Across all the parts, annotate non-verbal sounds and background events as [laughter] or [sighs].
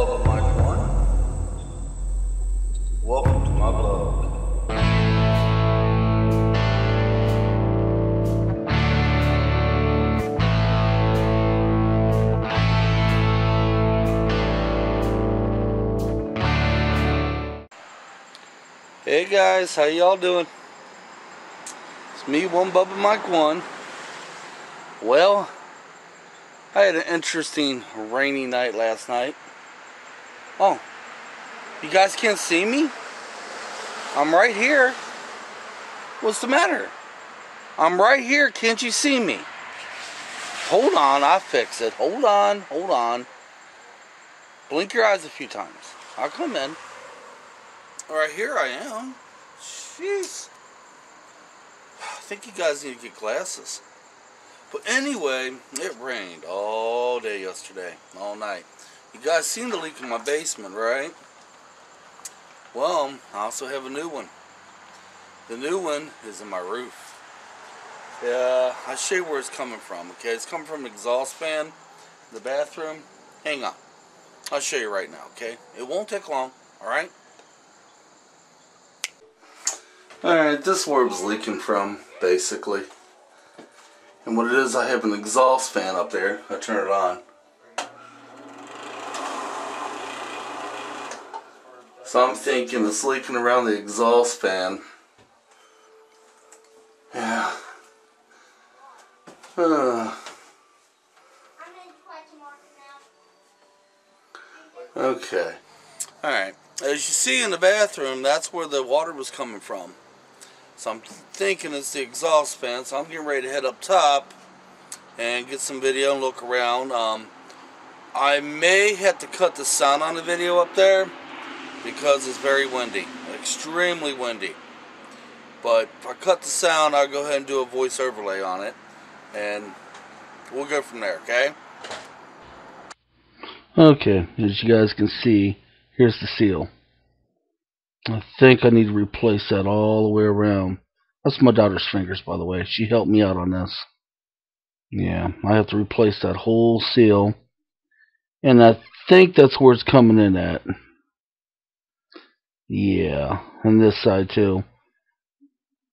Bubba Mike One. Welcome to my vlog. Hey guys, how y'all doing? It's me, One Bubba Mike One. Well, I had an interesting rainy night last night. Oh, you guys can't see me? I'm right here. What's the matter? I'm right here. Can't you see me? Hold on, I'll fix it. Hold on, hold on. Blink your eyes a few times. I'll come in. Alright, here I am. Jeez. I think you guys need to get glasses. But anyway, it rained all day yesterday, all night. You guys seen the leak in my basement, right? Well, I also have a new one. The new one is in my roof. Yeah, I'll show you where it's coming from, okay? It's coming from exhaust fan the bathroom. Hang on. I'll show you right now, okay? It won't take long, alright? Alright, this is where it was leaking from, basically. And what it is, I have an exhaust fan up there. I turn it on. So I'm thinking it's leaking around the exhaust fan. Yeah. [sighs] Uh, okay. Alright. As you see in the bathroom, that's where the water was coming from. So I'm thinking it's the exhaust fan. So I'm getting ready to head up top and get some video and look around. Um, I may have to cut the sound on the video up there because it's very windy. Extremely windy. But if I cut the sound, I'll go ahead and do a voice overlay on it. And we'll go from there, okay? Okay, as you guys can see, here's the seal. I think I need to replace that all the way around. That's my daughter's fingers, by the way. She helped me out on this. Yeah, I have to replace that whole seal. And I think that's where it's coming in at. Yeah, and this side too.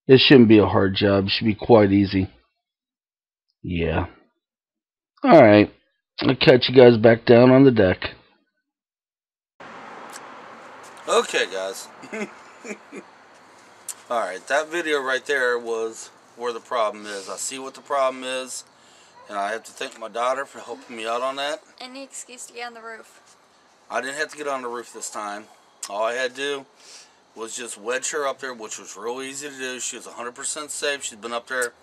It shouldn't be a hard job. It should be quite easy. Yeah. Alright. I'll catch you guys back down on the deck. Okay, guys. [laughs] Alright, that video right there was where the problem is. I see what the problem is, and I have to thank my daughter for helping me out on that. Any excuse to get on the roof. I didn't have to get on the roof this time. All I had to do was just wedge her up there, which was real easy to do. She was 100% safe. She's been up there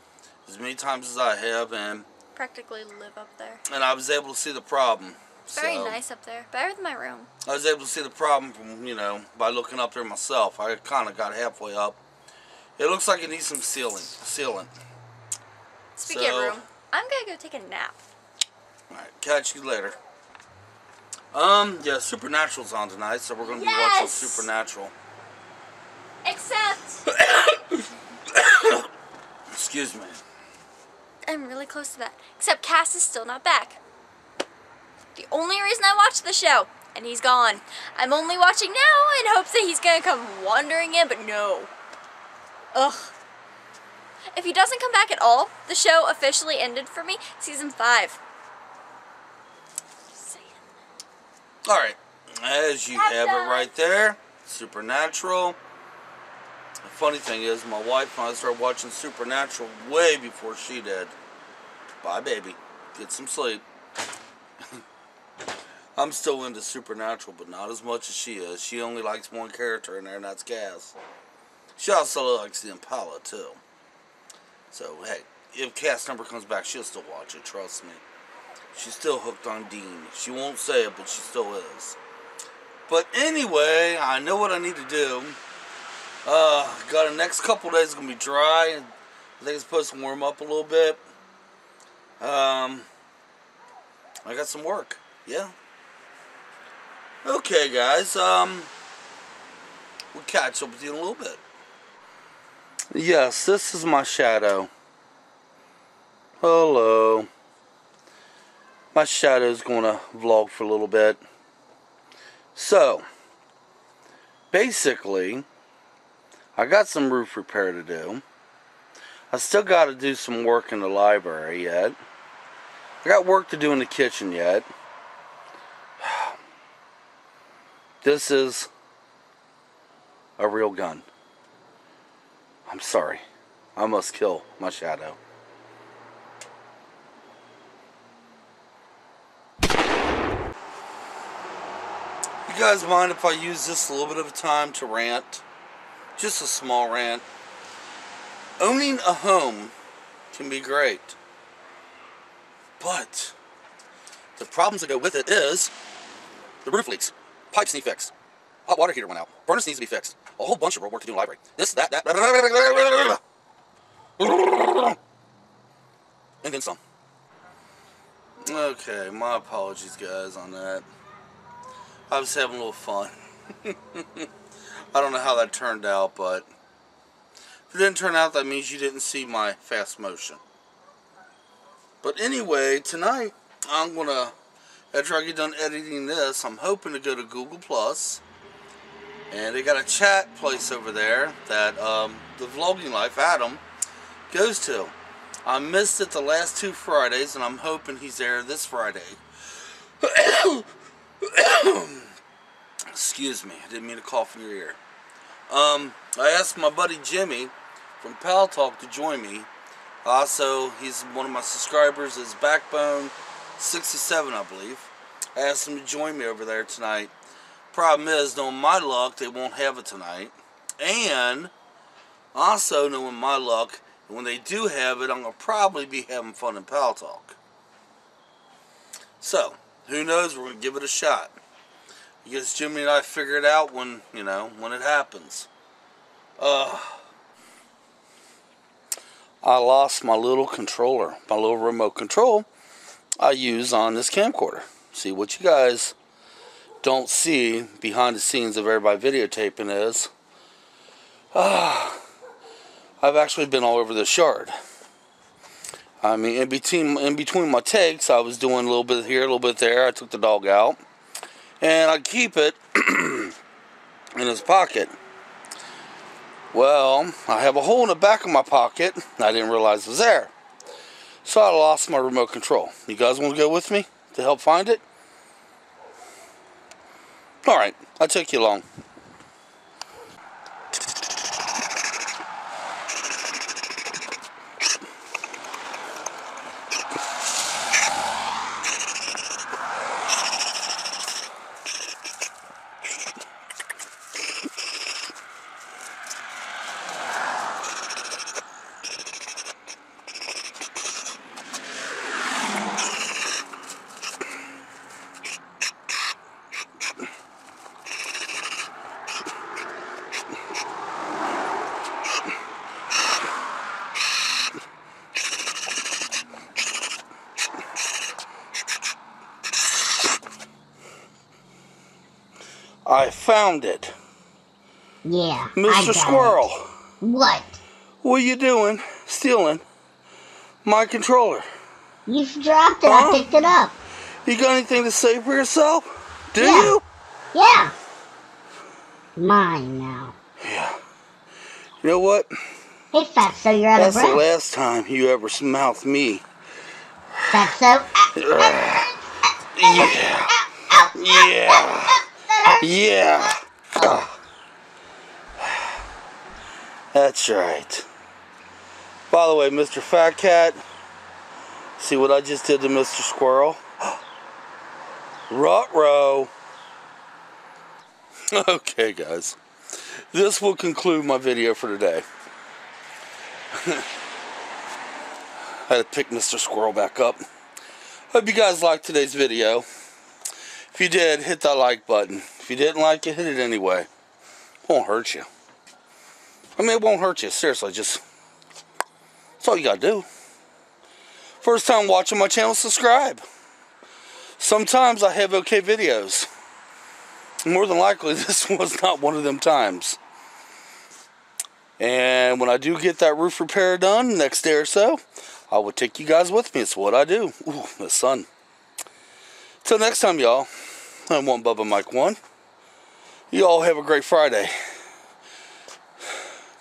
as many times as I have, and Practically live up there. and I was able to see the problem. Very So- nice up there. Better than my room. I was able to see the problem from, you know, by looking up there myself. I kind of got halfway up. It looks like it needs some sealing. Sealing. Speaking So- of room, I'm gonna go take a nap. Alright, catch you later. Um, yeah, Supernatural's on tonight, so we're going to be watching Supernatural. Except. [coughs] Excuse me. I'm really close to that. Except Cas is still not back. The only reason I watched the show, and he's gone. I'm only watching now in hopes that he's going to come wandering in, but no. Ugh. If he doesn't come back at all, the show officially ended for me season 5. Alright, as you have it right there, Supernatural. The funny thing is, my wife and I started watching Supernatural way before she did. Bye, baby. Get some sleep. [laughs] I'm still into Supernatural, but not as much as she is. She only likes one character in there, and that's Cas. She also likes the Impala, too. So, hey, if Cas number comes back, she'll still watch it, trust me. She's still hooked on Dean. She won't say it, but she still is. But anyway, I know what I need to do. Uh, got the next couple days gonna be dry, I think it's supposed to warm up a little bit. Um, I got some work. Yeah. Okay, guys. Um, we'll catch up with you in a little bit. Yes, this is my shadow. Hello. My shadow's gonna vlog for a little bit. So, basically, I got some roof repair to do. I still got to do some work in the library yet. I got work to do in the kitchen yet. [sighs] This is a real gun. I'm sorry. I must kill my shadow. You guys mind if I use this a little bit of time to rant? Just a small rant. Owning a home can be great. But the problems that go with it is the roof leaks, pipes need fixed, hot water heater went out, furnace needs to be fixed, a whole bunch of work to do in the library. This, that, that, and then some. Okay, my apologies, guys, on that. I was having a little fun. I don't know how that turned out, but if it didn't turn out, that means you didn't see my fast motion. But anyway, tonight I'm gonna, after I get done editing this, I'm hoping to go to Google Plus, and they got a chat place over there that um, the vlogging life Adam goes to. I missed it the last two Fridays, and I'm hoping he's there this Friday. Excuse me, I didn't mean to cough in your ear. Um, I asked my buddy Jimmy from Paltalk to join me. Also, he's one of my subscribers, is Backbone 67, I believe. I asked him to join me over there tonight. Problem is, knowing my luck, they won't have it tonight. And also knowing my luck, when they do have it, I'm going to probably be having fun in Paltalk. So, who knows, we're going to give it a shot. Because Jimmy and I figure it out when, you know, when it happens. Uh, I lost my little controller, my little remote control I use on this camcorder. See, what you guys don't see behind the scenes of everybody videotaping is, uh, I've actually been all over this yard. I mean, in between in between my takes, I was doing a little bit here, a little bit there. I took the dog out, and I keep it [clears throat] in his pocket. Well, I have a hole in the back of my pocket. I didn't realize it was there. So I lost my remote control. You guys want to go with me to help find it? Alright, I'll take you along. I found it. Yeah. I Mr. got it. Squirrel, What? what are you doing stealing my controller? You dropped it. Huh? I picked it up. You got anything to say for yourself? Do Yeah. you? Yeah. Mine now. Yeah. You know what? Hey, Fatso, you're out of breath. That's the last time you ever mouthed me. Fatso. Yeah. Yeah. Yeah. Ugh. That's right. By the way, Mr. Fat Cat, see what I just did to Mr. Squirrel? [gasps] Rut-row. [laughs] Okay, guys. This will conclude my video for today. I [laughs] had to pick Mr. Squirrel back up. Hope you guys liked today's video. If you did, hit that like button. If you didn't like it, hit it anyway. Won't hurt you. I mean, it won't hurt you. Seriously, just that's all you gotta do. First time watching my channel, subscribe. Sometimes I have okay videos. More than likely, [laughs] this was not one of them times. And when I do get that roof repair done next day or so, I will take you guys with me. It's what I do. Ooh, the sun. Till next time, y'all. I'm one Bubba Mike One. You all have a great Friday.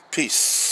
Peace.